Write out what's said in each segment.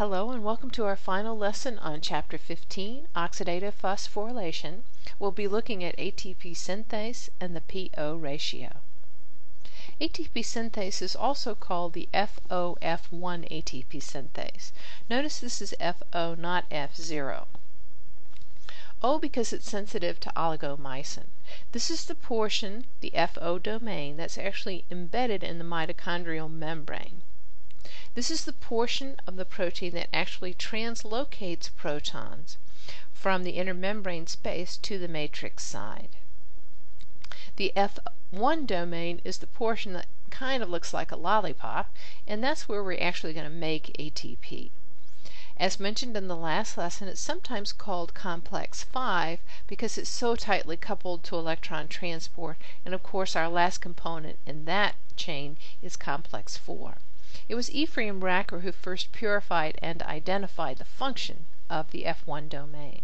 Hello and welcome to our final lesson on Chapter 15, Oxidative Phosphorylation. We'll be looking at ATP synthase and the PO ratio. ATP synthase is also called the FOF1 ATP synthase. Notice this is FO, not F0. O because it's sensitive to oligomycin. This is the portion, the FO domain, that's actually embedded in the mitochondrial membrane. This is the portion of the protein that actually translocates protons from the intermembrane space to the matrix side. The F1 domain is the portion that kind of looks like a lollipop, and that's where we're actually going to make ATP. As mentioned in the last lesson, it's sometimes called complex 5 because it's so tightly coupled to electron transport, and of course our last component in that chain is complex 4. It was Ephraim Racker who first purified and identified the function of the F1 domain.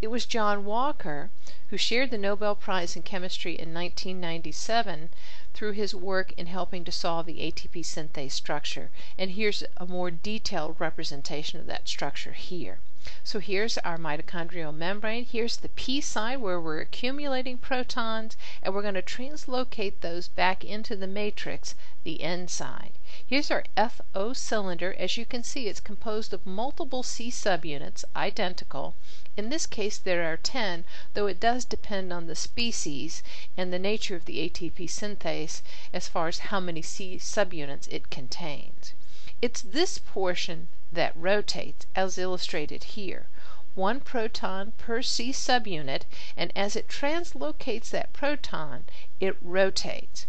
It was John Walker who shared the Nobel Prize in Chemistry in 1997 through his work in helping to solve the ATP synthase structure. And here's a more detailed representation of that structure here. So here's our mitochondrial membrane. Here's the P side where we're accumulating protons, and we're going to translocate those back into the matrix, the N side. Here's our FO cylinder. As you can see, it's composed of multiple C subunits, identical. In this case, there are 10, though it does depend on the species and the nature of the ATP synthase as far as how many C subunits it contains. It's this portion that rotates, as illustrated here. One proton per C subunit, and as it translocates that proton, it rotates.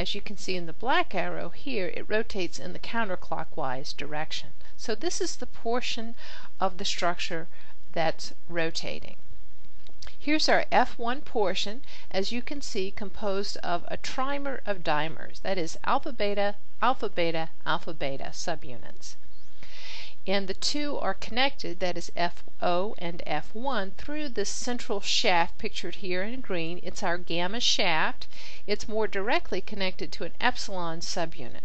As you can see in the black arrow here, it rotates in the counterclockwise direction. So this is the portion of the structure that's rotating. Here's our F1 portion, as you can see, composed of a trimer of dimers, that is alpha beta, alpha beta, alpha beta subunits and the two are connected, that is FO and F1, through this central shaft pictured here in green. It's our gamma shaft. It's more directly connected to an epsilon subunit.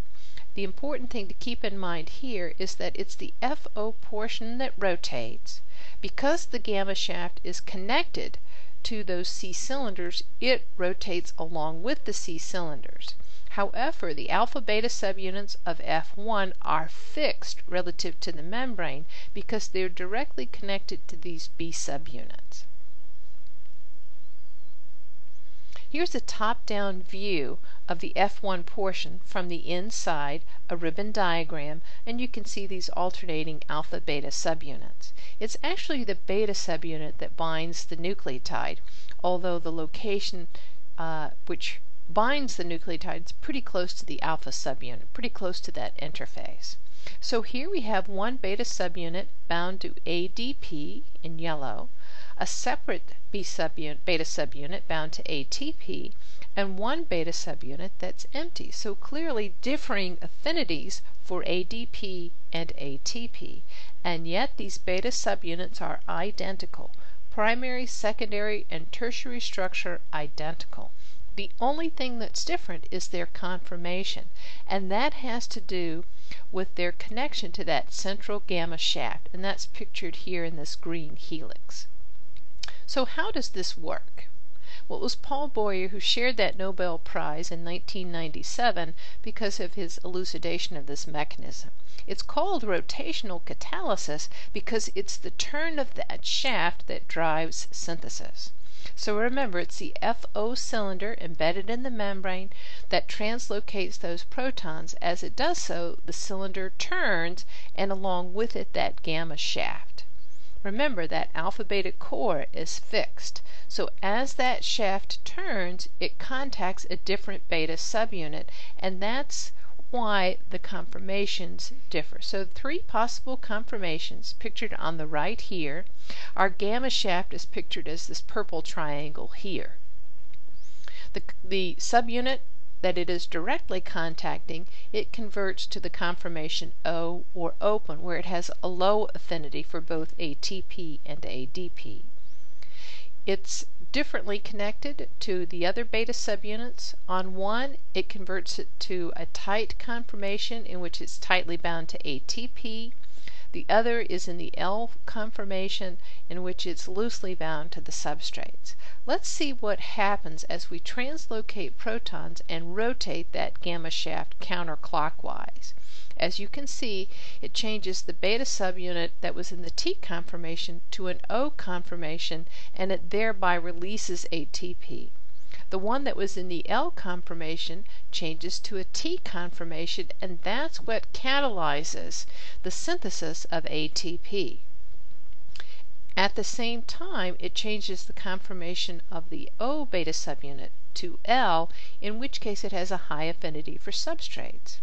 The important thing to keep in mind here is that it's the FO portion that rotates. Because the gamma shaft is connected to those C cylinders, it rotates along with the C cylinders. However, the alpha beta subunits of F1 are fixed relative to the membrane because they're directly connected to these B subunits. Here's a top-down view of the F1 portion from the inside, a ribbon diagram, and you can see these alternating alpha-beta subunits. It's actually the beta subunit that binds the nucleotide, although the location uh, which binds the nucleotides pretty close to the alpha subunit, pretty close to that interface. So here we have one beta subunit bound to ADP in yellow, a separate subunit, beta subunit bound to ATP, and one beta subunit that's empty. So clearly differing affinities for ADP and ATP, and yet these beta subunits are identical. Primary, secondary, and tertiary structure identical. The only thing that's different is their conformation, and that has to do with their connection to that central gamma shaft, and that's pictured here in this green helix. So how does this work? Well, it was Paul Boyer who shared that Nobel Prize in 1997 because of his elucidation of this mechanism. It's called rotational catalysis because it's the turn of that shaft that drives synthesis. So remember, it's the FO cylinder embedded in the membrane that translocates those protons. As it does so, the cylinder turns, and along with it, that gamma shaft. Remember that alpha beta core is fixed. So as that shaft turns, it contacts a different beta subunit, and that's why the conformations differ. So three possible conformations pictured on the right here. Our gamma shaft is pictured as this purple triangle here. The, the subunit that it is directly contacting, it converts to the conformation O or open, where it has a low affinity for both ATP and ADP. Its differently connected to the other beta subunits. On one, it converts it to a tight conformation in which it's tightly bound to ATP. The other is in the L conformation in which it's loosely bound to the substrates. Let's see what happens as we translocate protons and rotate that gamma shaft counterclockwise. As you can see, it changes the beta subunit that was in the T conformation to an O conformation and it thereby releases ATP. The one that was in the L conformation changes to a T conformation and that's what catalyzes the synthesis of ATP. At the same time, it changes the conformation of the O beta subunit to L, in which case it has a high affinity for substrates.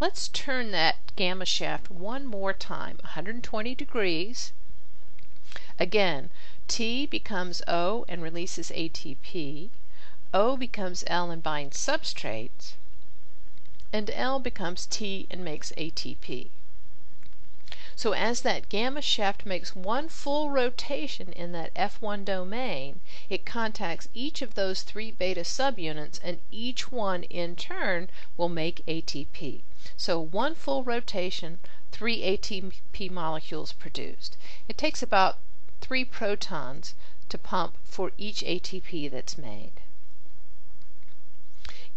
Let's turn that gamma shaft one more time, 120 degrees. Again, T becomes O and releases ATP. O becomes L and binds substrates. And L becomes T and makes ATP. So as that gamma shaft makes one full rotation in that F1 domain, it contacts each of those three beta subunits and each one in turn will make ATP. So one full rotation, three ATP molecules produced. It takes about three protons to pump for each ATP that's made.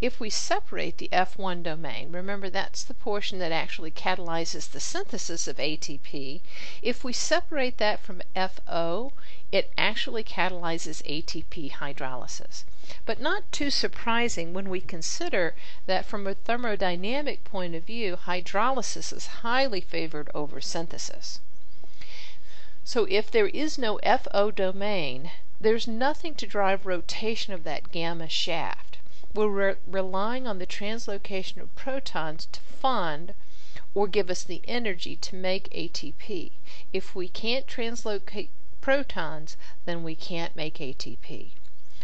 If we separate the F1 domain, remember that's the portion that actually catalyzes the synthesis of ATP, if we separate that from FO, it actually catalyzes ATP hydrolysis. But not too surprising when we consider that from a thermodynamic point of view, hydrolysis is highly favored over synthesis. So if there is no FO domain, there's nothing to drive rotation of that gamma shaft we're re- relying on the translocation of protons to fund or give us the energy to make ATP. If we can't translocate protons, then we can't make ATP.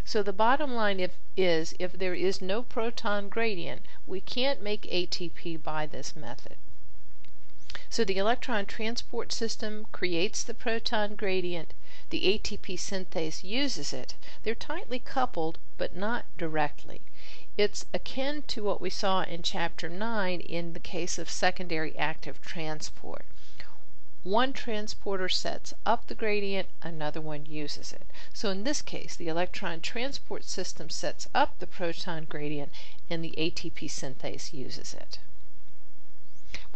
So the bottom line if, is if there is no proton gradient, we can't make ATP by this method. So the electron transport system creates the proton gradient, the ATP synthase uses it. They're tightly coupled, but not directly. It's akin to what we saw in Chapter 9 in the case of secondary active transport. One transporter sets up the gradient, another one uses it. So in this case, the electron transport system sets up the proton gradient and the ATP synthase uses it.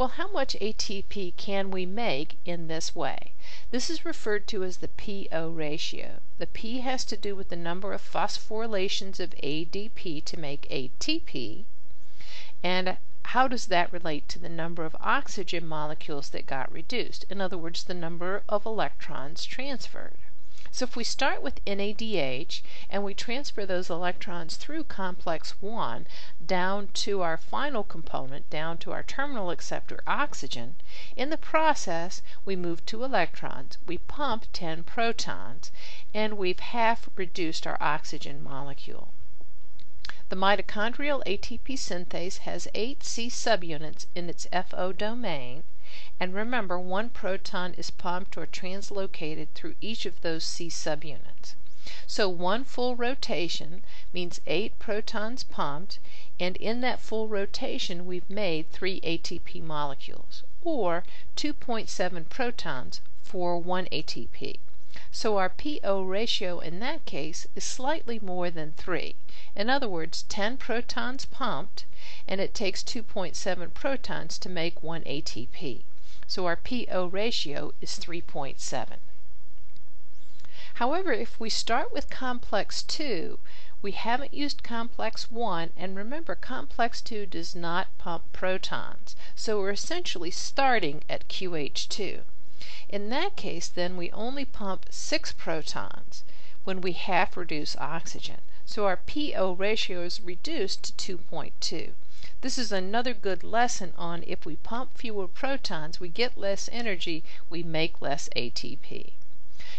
Well, how much ATP can we make in this way? This is referred to as the PO ratio. The P has to do with the number of phosphorylations of ADP to make ATP. And how does that relate to the number of oxygen molecules that got reduced? In other words, the number of electrons transferred. So if we start with NADH and we transfer those electrons through complex 1 down to our final component, down to our terminal acceptor, oxygen, in the process we move two electrons, we pump 10 protons, and we've half reduced our oxygen molecule. The mitochondrial ATP synthase has 8 C subunits in its FO domain, and remember, one proton is pumped or translocated through each of those C subunits. So one full rotation means eight protons pumped, and in that full rotation we've made three ATP molecules, or 2.7 protons for one ATP. So our PO ratio in that case is slightly more than 3. In other words, 10 protons pumped, and it takes 2.7 protons to make 1 ATP. So our PO ratio is 3.7. However, if we start with complex 2, we haven't used complex 1, and remember complex 2 does not pump protons, so we're essentially starting at QH2. In that case, then, we only pump 6 protons when we half reduce oxygen, so our PO ratio is reduced to 2.2. This is another good lesson on if we pump fewer protons, we get less energy, we make less ATP.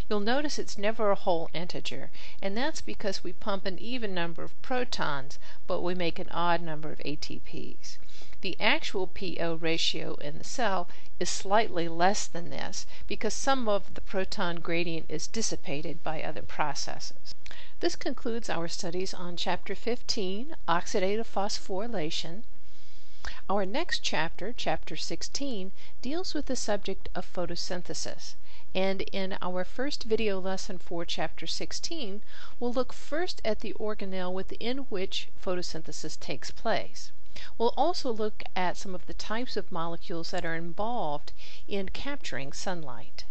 You'll notice it's never a whole integer, and that's because we pump an even number of protons, but we make an odd number of ATPs. The actual PO ratio in the cell is slightly less than this because some of the proton gradient is dissipated by other processes. This concludes our studies on Chapter 15, Oxidative Phosphorylation. Our next chapter, Chapter 16, deals with the subject of photosynthesis, and in our first video lesson for Chapter 16, we'll look first at the organelle within which photosynthesis takes place. We'll also look at some of the types of molecules that are involved in capturing sunlight.